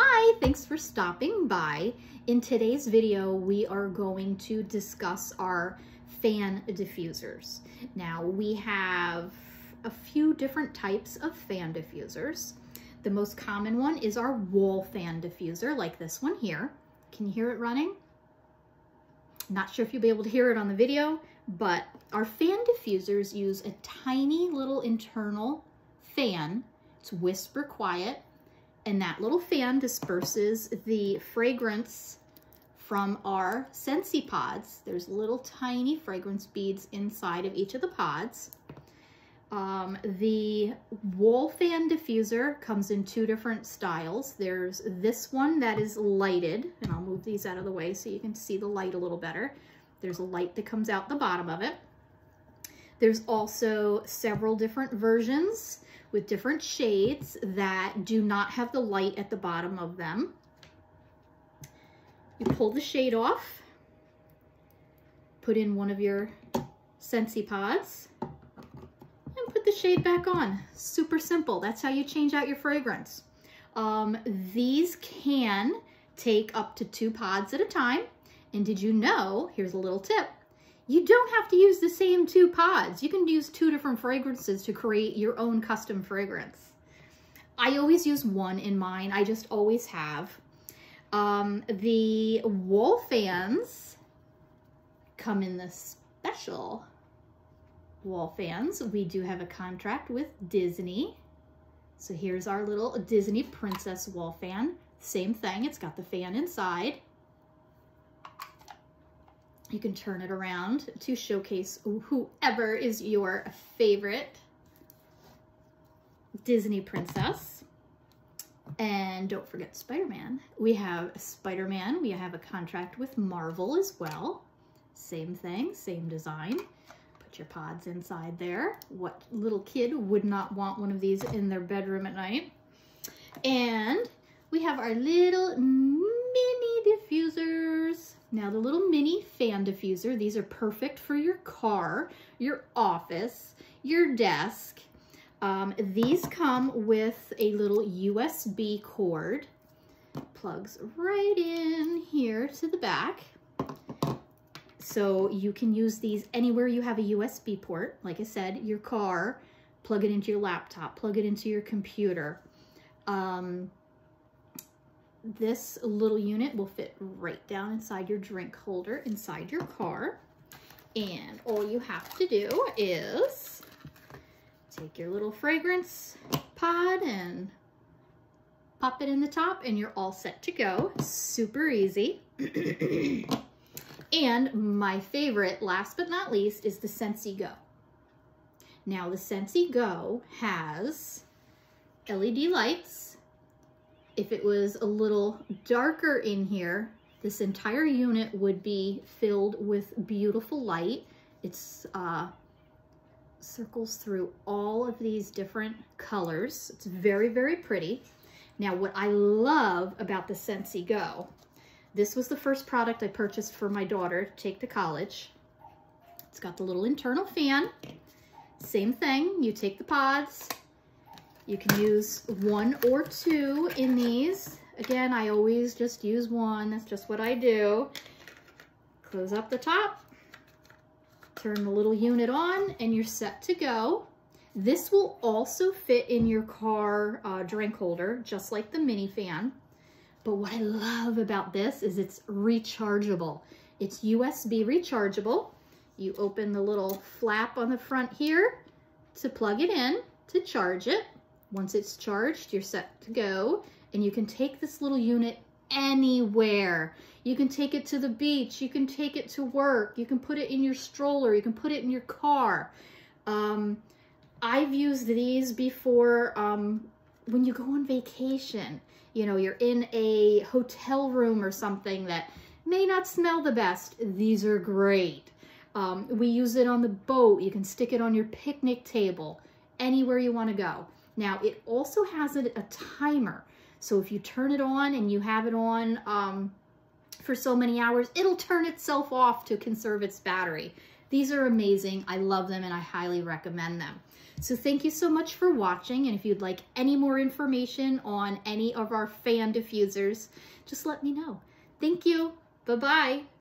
Hi, thanks for stopping by. In today's video, we are going to discuss our fan diffusers. Now, we have a few different types of fan diffusers. The most common one is our wall fan diffuser, like this one here. Can you hear it running? Not sure if you'll be able to hear it on the video, but our fan diffusers use a tiny little internal fan. It's whisper quiet, and that little fan disperses the fragrance from our Scentsy pods. There's little tiny fragrance beads inside of each of the pods. Um, the wall fan diffuser comes in two different styles. There's this one that is lighted, and I'll move these out of the way so you can see the light a little better. There's a light that comes out the bottom of it. There's also several different versions with different shades that do not have the light at the bottom of them. You pull the shade off, put in one of your Scentsy pods, and put the shade back on. Super simple. That's how you change out your fragrance. Um, these can take up to two pods at a time. And did you know, here's a little tip, you don't have to use the same two pods. You can use two different fragrances to create your own custom fragrance. I always use one in mine. I just always have. Um, the wall fans come in the special wall fans. We do have a contract with Disney. So here's our little Disney Princess wall fan. Same thing, it's got the fan inside. You can turn it around to showcase whoever is your favorite Disney princess. And don't forget Spider-Man. We have Spider-Man. We have a contract with Marvel as well. Same thing, same design. Put your pods inside there. What little kid would not want one of these in their bedroom at night? And we have our little mini diffusers. Now the little mini fan diffuser, these are perfect for your car, your office, your desk. Um, these come with a little USB cord. Plugs right in here to the back. So you can use these anywhere you have a USB port. Like I said, your car, plug it into your laptop, plug it into your computer. Um, this little unit will fit right down inside your drink holder inside your car. And all you have to do is take your little fragrance pod and pop it in the top and you're all set to go. Super easy. and my favorite, last but not least, is the Scentsy Go. Now the Scentsy Go has LED lights if it was a little darker in here, this entire unit would be filled with beautiful light. It's uh, circles through all of these different colors. It's very, very pretty. Now, what I love about the Scentsy Go, this was the first product I purchased for my daughter to take to college. It's got the little internal fan. Same thing, you take the pods, you can use one or two in these. Again, I always just use one. That's just what I do. Close up the top, turn the little unit on, and you're set to go. This will also fit in your car uh, drink holder, just like the mini fan. But what I love about this is it's rechargeable. It's USB rechargeable. You open the little flap on the front here to plug it in to charge it. Once it's charged, you're set to go. And you can take this little unit anywhere. You can take it to the beach. You can take it to work. You can put it in your stroller. You can put it in your car. Um, I've used these before um, when you go on vacation. You know, you're in a hotel room or something that may not smell the best. These are great. Um, we use it on the boat. You can stick it on your picnic table, anywhere you want to go. Now it also has a, a timer. So if you turn it on and you have it on um, for so many hours, it'll turn itself off to conserve its battery. These are amazing. I love them and I highly recommend them. So thank you so much for watching. And if you'd like any more information on any of our fan diffusers, just let me know. Thank you. Bye-bye.